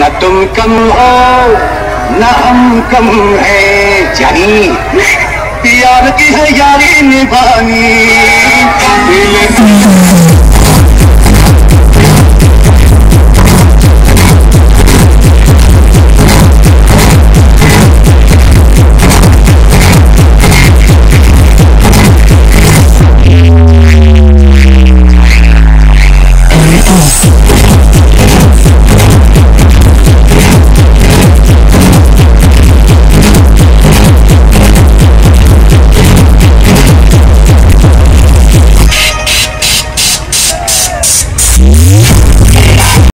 तुम कम हो न हम कम है जानी। प्यार की है यारी निभानी।